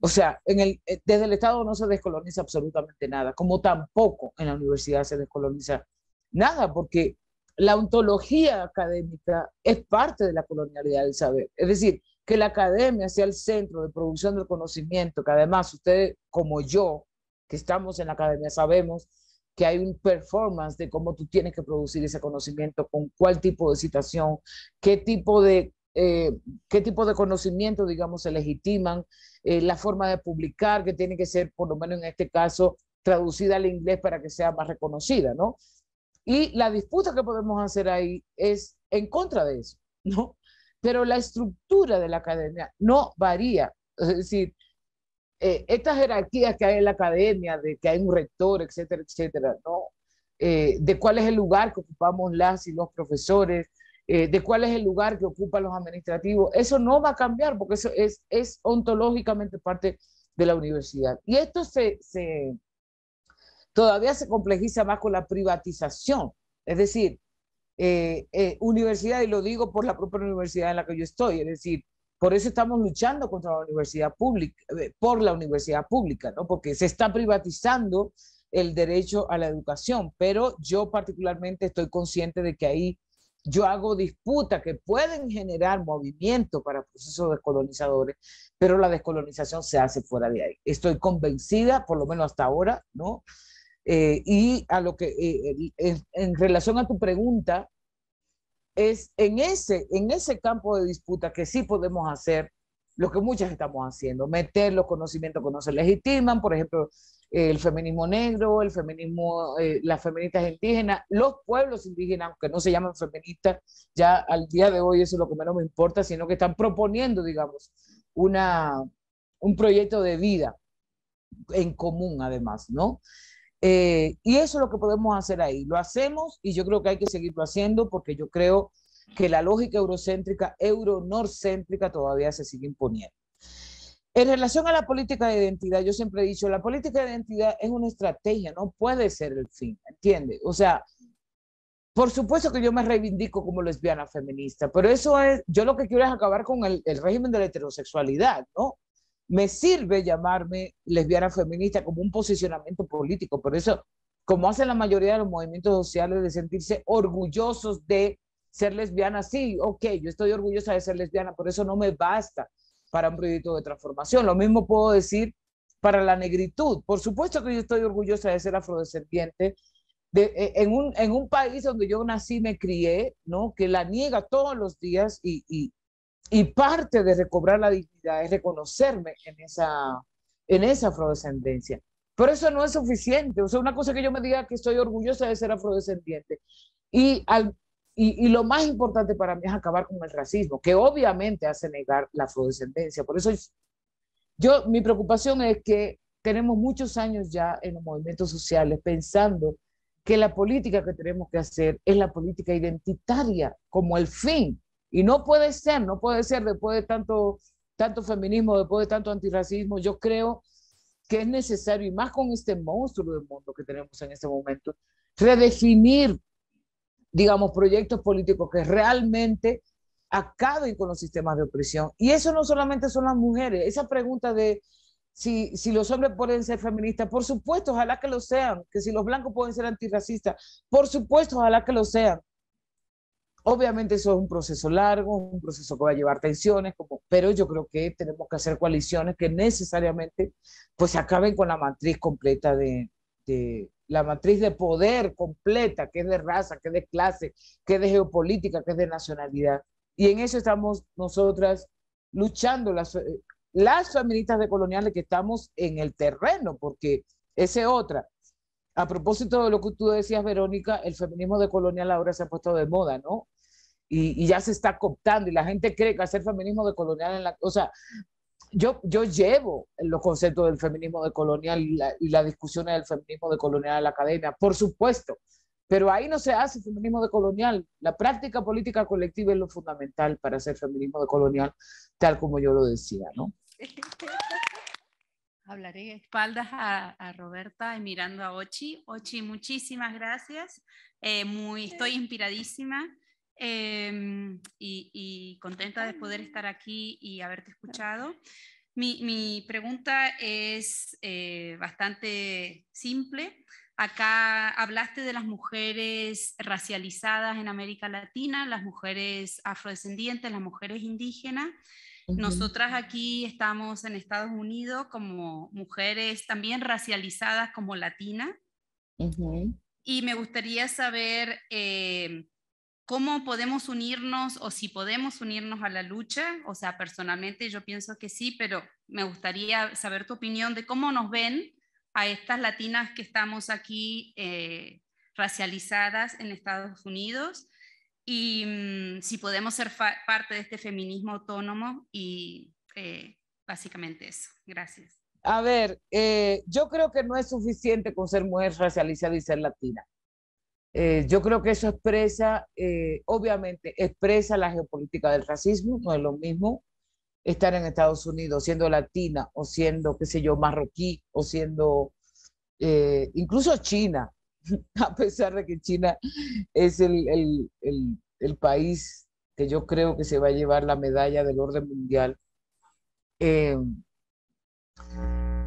O sea, en el, eh, desde el Estado no se descoloniza absolutamente nada, como tampoco en la universidad se descoloniza nada, porque la ontología académica es parte de la colonialidad del saber. Es decir, que la academia sea el centro de producción del conocimiento, que además ustedes como yo, que estamos en la academia, sabemos que hay un performance de cómo tú tienes que producir ese conocimiento, con cuál tipo de citación, qué tipo de, eh, qué tipo de conocimiento, digamos, se legitiman, eh, la forma de publicar, que tiene que ser, por lo menos en este caso, traducida al inglés para que sea más reconocida, ¿no? Y la disputa que podemos hacer ahí es en contra de eso, ¿no? Pero la estructura de la academia no varía. Es decir, eh, estas jerarquías que hay en la academia, de que hay un rector, etcétera, etcétera, ¿no? Eh, de cuál es el lugar que ocupamos las y los profesores, eh, de cuál es el lugar que ocupan los administrativos, eso no va a cambiar porque eso es, es ontológicamente parte de la universidad. Y esto se, se, todavía se complejiza más con la privatización, es decir, universidad, y lo digo por la propia universidad en la que yo estoy, es decir, por eso estamos luchando contra la universidad pública, eh, por la universidad pública, ¿no? Porque se está privatizando el derecho a la educación, pero yo particularmente estoy consciente de que ahí yo hago disputas que pueden generar movimiento para procesos descolonizadores, pero la descolonización se hace fuera de ahí. Estoy convencida, por lo menos hasta ahora, ¿no? Eh, y a lo que, eh, en relación a tu pregunta, es en ese, en ese campo de disputa que sí podemos hacer lo que muchas estamos haciendo, meter los conocimientos que no se legitiman, por ejemplo, el feminismo negro, el feminismo, eh, las feministas indígenas, los pueblos indígenas, aunque no se llaman feministas, ya al día de hoy eso es lo que menos me importa, sino que están proponiendo, digamos, una, un proyecto de vida en común, además, ¿no? Eh, y eso es lo que podemos hacer ahí. Lo hacemos y yo creo que hay que seguirlo haciendo porque yo creo que la lógica eurocéntrica, euronorcéntrica todavía se sigue imponiendo. En relación a la política de identidad, yo siempre he dicho, la política de identidad es una estrategia, no puede ser el fin, ¿entiende? O sea, por supuesto que yo me reivindico como lesbiana feminista, pero eso es, yo lo que quiero es acabar con el, el régimen de la heterosexualidad, ¿no? me sirve llamarme lesbiana feminista como un posicionamiento político. Por eso, como hacen la mayoría de los movimientos sociales, de sentirse orgullosos de ser lesbiana, sí, ok, yo estoy orgullosa de ser lesbiana, por eso no me basta para un proyecto de transformación. Lo mismo puedo decir para la negritud. Por supuesto que yo estoy orgullosa de ser afrodescendiente, de, e, en, un, en un país donde yo nací, me crié, ¿no? que la niega todos los días y, y parte de recobrar la dignidad es reconocerme en esa, en esa afrodescendencia. Pero eso no es suficiente. O sea, una cosa que yo me diga que estoy orgullosa de ser afrodescendiente. Y, al, y, y, lo más importante para mí es acabar con el racismo, que obviamente hace negar la afrodescendencia. Por eso yo, mi preocupación es que tenemos muchos años ya en los movimientos sociales pensando que la política que tenemos que hacer es la política identitaria como el fin y no puede ser, no puede ser después de tanto, tanto feminismo, después de tanto antirracismo. Yo creo que es necesario, y más con este monstruo del mundo que tenemos en este momento, redefinir, digamos, proyectos políticos que realmente acaben con los sistemas de opresión. Y eso no solamente son las mujeres. Esa pregunta de si, si los hombres pueden ser feministas, por supuesto, ojalá que lo sean. Que si los blancos pueden ser antirracistas, por supuesto, ojalá que lo sean. Obviamente eso es un proceso largo, un proceso que va a llevar tensiones, como, pero yo creo que tenemos que hacer coaliciones que necesariamente pues acaben con la matriz completa de, de, la matriz de poder completa, que es de raza, que es de clase, que es de geopolítica, que es de nacionalidad. Y en eso estamos nosotras luchando, las, las feministas decoloniales que estamos en el terreno, porque esa es otra. A propósito de lo que tú decías, Verónica, el feminismo decolonial ahora se ha puesto de moda, ¿no? y, ya se está cooptando y la gente cree que hacer feminismo de colonial en la... O sea, yo, yo llevo los conceptos del feminismo de colonial y, la, y las discusiones del feminismo de colonial en la academia, por supuesto, pero ahí no se hace feminismo de colonial. La práctica política colectiva es lo fundamental para hacer feminismo de colonial, tal como yo lo decía, ¿no? Hablaré espaldas a, a, Roberta y mirando a Ochi. Ochi, muchísimas gracias. Eh, muy, estoy inspiradísima. Eh, y, y, contenta de poder estar aquí y haberte escuchado. Mi, mi pregunta es eh, bastante simple. Acá hablaste de las mujeres racializadas en América Latina, las mujeres afrodescendientes, las mujeres indígenas. Nosotras aquí estamos en Estados Unidos como mujeres también racializadas como latinas. Y me gustaría saber eh, cómo podemos unirnos o si podemos unirnos a la lucha. O sea, personalmente yo pienso que sí, pero me gustaría saber tu opinión de cómo nos ven a estas latinas que estamos aquí eh, racializadas en Estados Unidos y mm, si podemos ser parte de este feminismo autónomo y eh, básicamente eso. Gracias. A ver, eh, yo creo que no es suficiente con ser mujer racializada y ser latina. Eh, yo creo que eso expresa, obviamente, expresa la geopolítica del racismo, no es lo mismo estar en Estados Unidos siendo latina o siendo, qué sé yo, marroquí o siendo incluso China. a pesar de que China es el, país que yo creo que se va a llevar la medalla del orden mundial. Eh,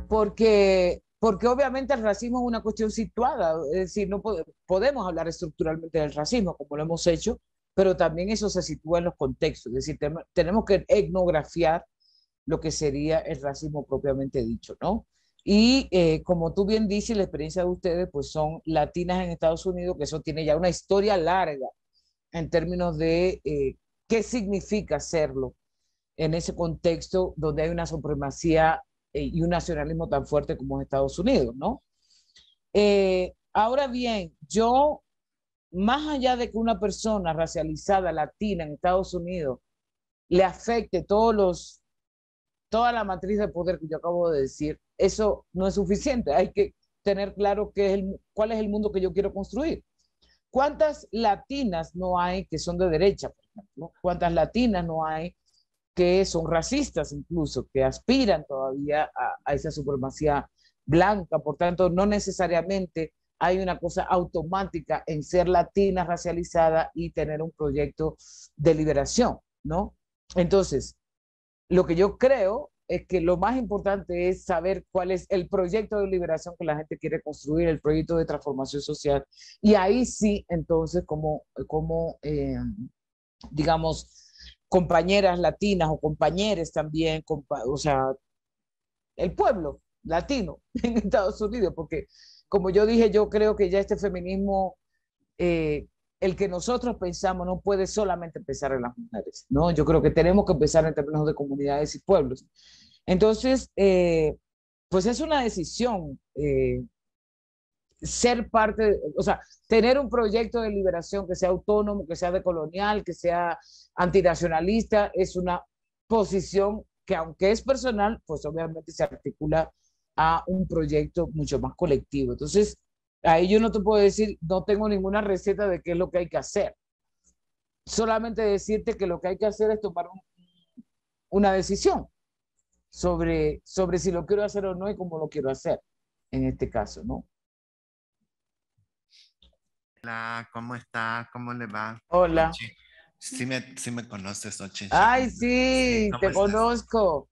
porque, porque obviamente el racismo es una cuestión situada, es decir, no podemos hablar estructuralmente del racismo como lo hemos hecho, pero también eso se sitúa en los contextos, es decir, tenemos que etnografiar lo que sería el racismo propiamente dicho, ¿no? Y eh, como tú bien dices, la experiencia de ustedes, pues son latinas en Estados Unidos, que eso tiene ya una historia larga en términos de eh, qué significa serlo en ese contexto donde hay una supremacía eh, y un nacionalismo tan fuerte como Estados Unidos, ¿no? ahora bien, yo, más allá de que una persona racializada latina en Estados Unidos le afecte todos los, toda la matriz de poder que yo acabo de decir, eso no es suficiente. Hay que tener claro qué es el, cuál es el mundo que yo quiero construir. ¿Cuántas latinas no hay que son de derecha, por ejemplo? ¿Cuántas latinas no hay que son racistas incluso, que aspiran todavía a, esa supremacía blanca? Por tanto, no necesariamente hay una cosa automática en ser latina, racializada y tener un proyecto de liberación, ¿no? Entonces, lo que yo creo es que lo más importante es saber cuál es el proyecto de liberación que la gente quiere construir, el proyecto de transformación social. Y ahí sí, entonces, como, como eh, digamos, compañeras latinas o compañeros también, o sea, el pueblo latino en Estados Unidos, porque como yo dije, yo creo que ya este feminismo eh, el que nosotros pensamos no puede solamente empezar en las mujeres, ¿no? Yo creo que tenemos que empezar en términos de comunidades y pueblos. Entonces, eh, pues es una decisión eh, ser parte, o sea, tener un proyecto de liberación que sea autónomo, que sea decolonial, que sea antinacionalista, es una posición que aunque es personal, pues obviamente se articula a un proyecto mucho más colectivo. Entonces, Ahí yo no te puedo decir, no tengo ninguna receta de qué es lo que hay que hacer. Solamente decirte que lo que hay que hacer es tomar una decisión sobre, sobre si lo quiero hacer o no y cómo lo quiero hacer en este caso, ¿no? Hola, ¿cómo está? ¿Cómo le va? Hola. Sí me, sí me conoces, Ochi. Ay, sí, te conozco.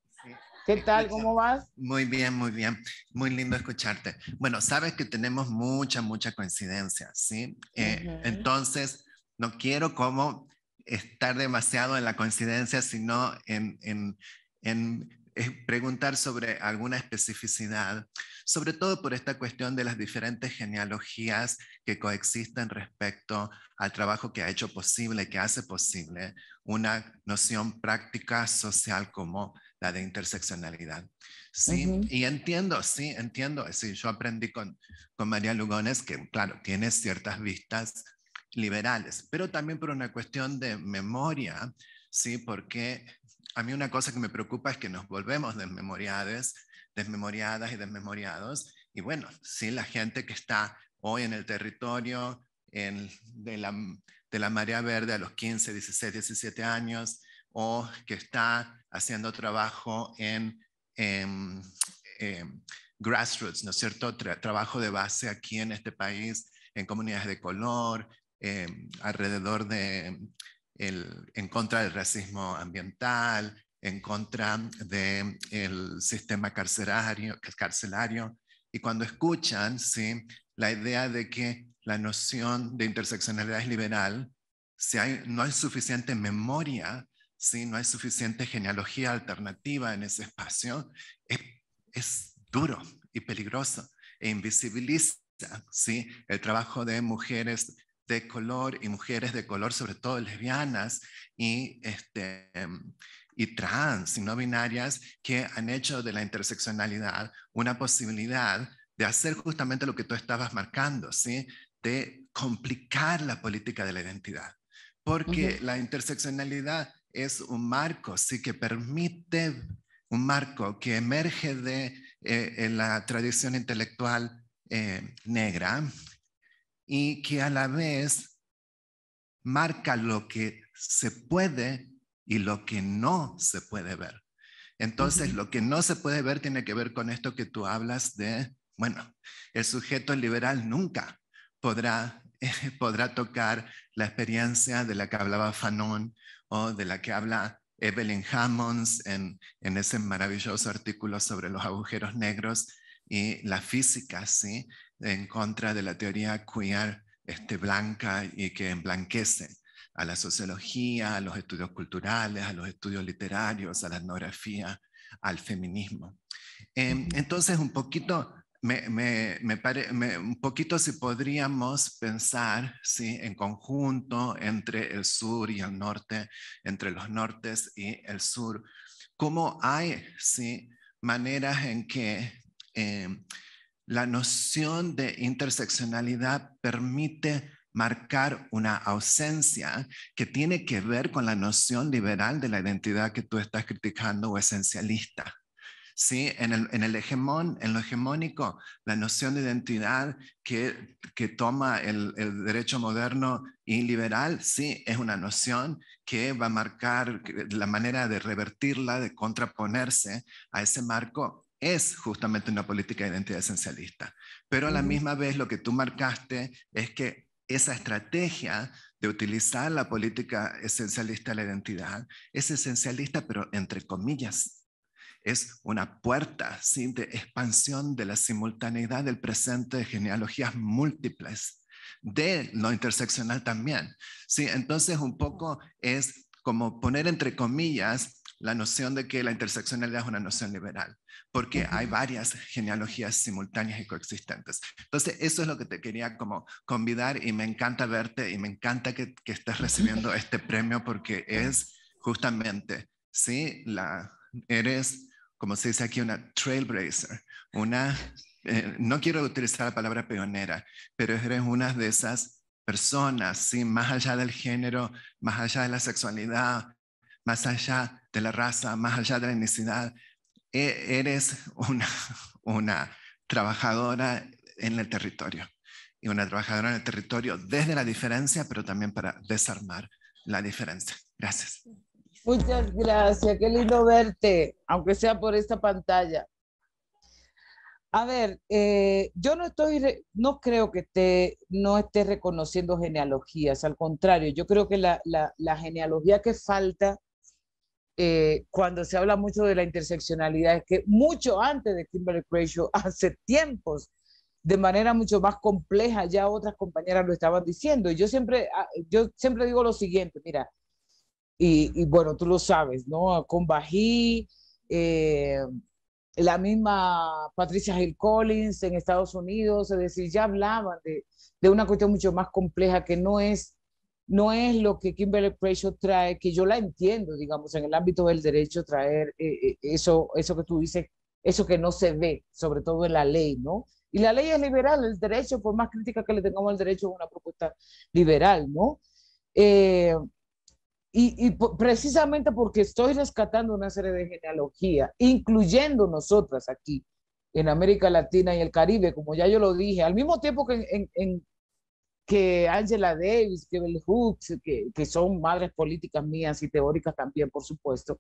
¿Qué tal? ¿Cómo vas? Muy bien, muy bien. Muy lindo escucharte. Bueno, sabes que tenemos mucha, mucha coincidencia, ¿sí? Eh, entonces, no quiero como estar demasiado en la coincidencia, sino en, en, en preguntar sobre alguna especificidad, sobre todo por esta cuestión de las diferentes genealogías que coexisten respecto al trabajo que ha hecho posible, que hace posible una noción práctica social como la de interseccionalidad. Sí, y entiendo, sí, entiendo. Sí, yo aprendí con, con María Lugones que, claro, tiene ciertas vistas liberales, pero también por una cuestión de memoria, sí, porque a mí una cosa que me preocupa es que nos volvemos desmemoriadas, desmemoriadas y desmemoriados. Y bueno, sí, la gente que está hoy en el territorio en, de, la, de la marea verde a los 15, 16, 17 años, o que está haciendo trabajo en, grassroots, ¿no es cierto? trabajo de base aquí en este país, en comunidades de color, em, alrededor de, en contra del racismo ambiental, en contra del sistema carcelario, carcelario y cuando escuchan, ¿sí? La idea de que la noción de interseccionalidad es liberal, si no hay suficiente memoria, ¿sí? no hay suficiente genealogía alternativa en ese espacio, es, es duro y peligroso e invisibiliza ¿sí? el trabajo de mujeres de color y mujeres de color, sobre todo lesbianas y, este, y trans y no binarias, que han hecho de la interseccionalidad una posibilidad de hacer justamente lo que tú estabas marcando, ¿sí? de complicar la política de la identidad. Porque la interseccionalidad es un marco, sí, que permite un marco que emerge de eh, la tradición intelectual eh, negra y que a la vez marca lo que se puede y lo que no se puede ver. Entonces, lo que no se puede ver tiene que ver con esto que tú hablas de, bueno, el sujeto liberal nunca podrá, podrá tocar la experiencia de la que hablaba Fanon o de la que habla Evelyn Hammonds en, en ese maravilloso artículo sobre los agujeros negros y la física, ¿sí? En contra de la teoría queer este, blanca y que emblanquece a la sociología, a los estudios culturales, a los estudios literarios, a la etnografía, al feminismo. Em, entonces, un poquito, me, me, me, un poquito si podríamos pensar ¿sí? en conjunto entre el sur y el norte, entre los nortes y el sur, cómo hay ¿sí? maneras en que Em, la noción de interseccionalidad permite marcar una ausencia que tiene que ver con la noción liberal de la identidad que tú estás criticando o esencialista. ¿Sí? En, el, en el hegemón, en lo hegemónico, la noción de identidad que, que toma el, el, derecho moderno y liberal, sí, es una noción que va a marcar la manera de revertirla, de contraponerse a ese marco es justamente una política de identidad esencialista. Pero a la misma vez lo que tú marcaste es que esa estrategia de utilizar la política esencialista de la identidad es esencialista, pero entre comillas. Es una puerta ¿sí? de expansión de la simultaneidad del presente de genealogías múltiples, de lo interseccional también. ¿sí? Entonces, un poco es como poner entre comillas la noción de que la interseccionalidad es una noción liberal porque hay varias genealogías simultáneas y coexistentes. Entonces, eso es lo que te quería como convidar y me encanta verte y me encanta que, que estés recibiendo este premio porque es justamente, sí, la, eres, como se dice aquí, una trailblazer, una, eh, no quiero utilizar la palabra pionera, pero eres una de esas personas, sí, más allá del género, más allá de la sexualidad, más allá de la raza, más allá de la etnicidad, e-, eres una, una trabajadora en el territorio y una trabajadora en el territorio desde la diferencia, pero también para desarmar la diferencia. Gracias. Muchas gracias, qué lindo verte, aunque sea por esta pantalla. A ver, eh, yo no estoy, no creo que te, no esté reconociendo genealogías, al contrario, yo creo que la, la, la genealogía que falta eh, cuando se habla mucho de la interseccionalidad, es que mucho antes de Kimberly Crenshaw, hace tiempos, de manera mucho más compleja, ya otras compañeras lo estaban diciendo. Y yo siempre, ah, yo siempre digo lo siguiente, mira, y, bueno, tú lo sabes, ¿no? Con Bají, eh, la misma Patricia Hill Collins en Estados Unidos, es decir, ya hablaban de, de una cuestión mucho más compleja que no es no es lo que Kimberly Crenshaw trae, que yo la entiendo, digamos, en el ámbito del derecho, traer eh, eh, eso, eso que tú dices, eso que no se ve, sobre todo en la ley, ¿no? Y la ley es liberal, el derecho, por más crítica que le tengamos al derecho, es una propuesta liberal, ¿no? Eh, y, y precisamente porque estoy rescatando una serie de genealogías, incluyendo nosotras aquí, en América Latina y el Caribe, como ya yo lo dije, al mismo tiempo que en, que Angela Davis, que Bell Hooks, que, que, son madres políticas mías y teóricas también, por supuesto,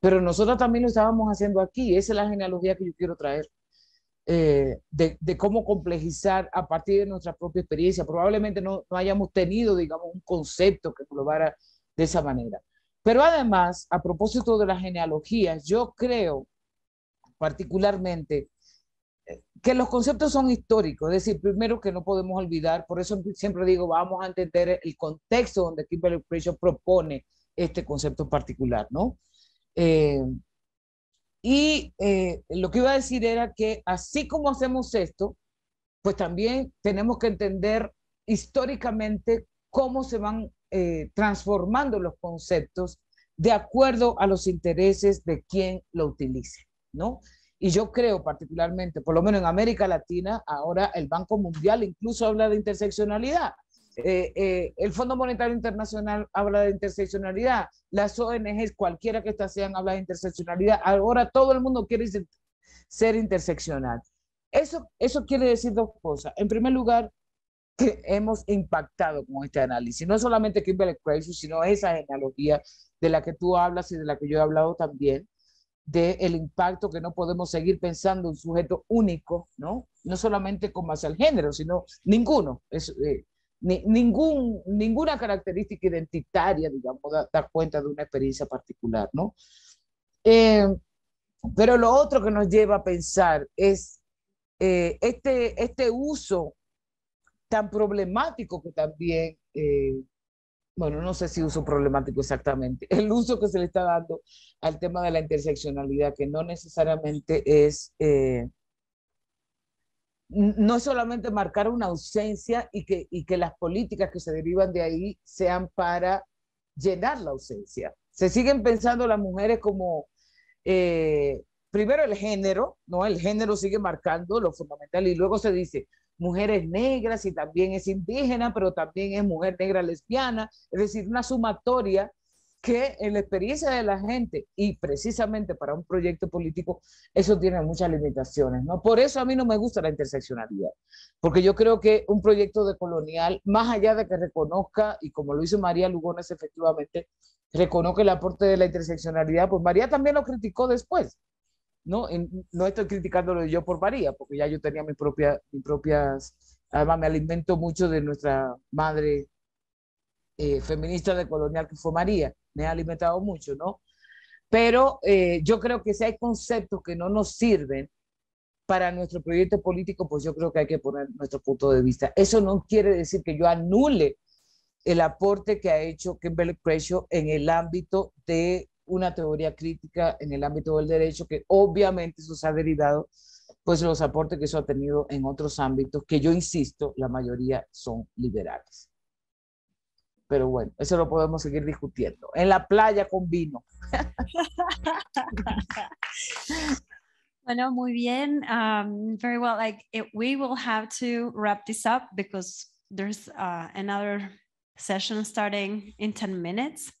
pero nosotros también lo estábamos haciendo aquí, esa es la genealogía que yo quiero traer, eh, de, de, cómo complejizar a partir de nuestra propia experiencia. Probablemente no, no hayamos tenido, digamos, un concepto que probara de esa manera. Pero además, a propósito de las genealogías, yo creo particularmente que los conceptos son históricos, es decir, primero que no podemos olvidar, por eso siempre digo, vamos a entender el contexto donde Kimberly Crenshaw propone este concepto particular, ¿no? Eh, y eh, lo que iba a decir era que así como hacemos esto, pues también tenemos que entender históricamente cómo se van eh, transformando los conceptos de acuerdo a los intereses de quien lo utilice, ¿no? Y yo creo particularmente, por lo menos en América Latina, ahora el Banco Mundial incluso habla de interseccionalidad. Eh, eh, el Fondo Monetario Internacional habla de interseccionalidad, las ONGs, cualquiera que estas sean, habla de interseccionalidad. Ahora todo el mundo quiere ser interseccional. Eso, eso quiere decir dos cosas. En primer lugar, que hemos impactado con este análisis. No solamente Kimberly Crenshaw, sino esa genealogía de la que tú hablas y de la que yo he hablado también, del el impacto que no podemos seguir pensando un sujeto único, ¿no? No solamente como hacia el género, sino ninguno. Es, eh, ni, ningún, ninguna característica identitaria, digamos, da, cuenta de una experiencia particular, ¿no? Eh, pero lo otro que nos lleva a pensar es eh, este, este uso tan problemático que también, bueno, no sé si uso problemático exactamente, el uso que se le está dando al tema de la interseccionalidad, que no necesariamente es, eh, no es solamente marcar una ausencia y que, y que las políticas que se derivan de ahí sean para llenar la ausencia. Se siguen pensando las mujeres como, eh, primero el género, ¿no? El género sigue marcando lo fundamental y luego se dice, mujeres negras y también es indígena, pero también es mujer negra lesbiana, es decir, una sumatoria que en la experiencia de la gente y precisamente para un proyecto político, eso tiene muchas limitaciones, ¿no? Por eso a mí no me gusta la interseccionalidad, porque yo creo que un proyecto de colonial, más allá de que reconozca, y como lo hizo María Lugones efectivamente, reconozca el aporte de la interseccionalidad, pues María también lo criticó después, ¿no? no estoy criticándolo yo por María, porque ya yo tenía mi propia, mis propias, además me alimento mucho de nuestra madre eh, feminista de colonial que fue María, me ha alimentado mucho, ¿no? Pero eh, yo creo que si hay conceptos que no nos sirven para nuestro proyecto político, pues yo creo que hay que poner nuestro punto de vista. Eso no quiere decir que yo anule el aporte que ha hecho Kimberly Crenshaw en el ámbito de una teoría crítica en el ámbito del derecho que obviamente eso se ha derivado pues los aportes que eso ha tenido en otros ámbitos que yo insisto, la mayoría son liberales. Pero bueno, eso lo podemos seguir discutiendo. En la playa con vino. bueno, muy bien. Um, very well. Like it, we will have to wrap this up because there's uh, another session starting in 10 minutes.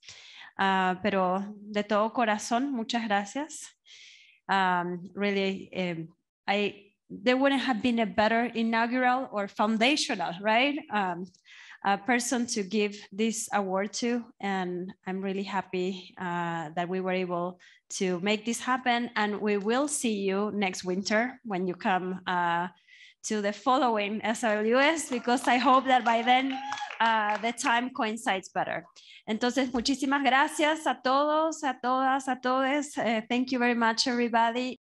Uh, pero de todo corazón, muchas gracias. Um, really, um, I there wouldn't have been a better inaugural or foundational, right? Um, a person to give this award to, and I'm really happy uh, that we were able to make this happen. And we will see you next winter when you come uh, to the following SWS, because I hope that by then uh, the time coincides better. Entonces, muchísimas gracias a todos, a todas, a todos. Uh, thank you very much, everybody.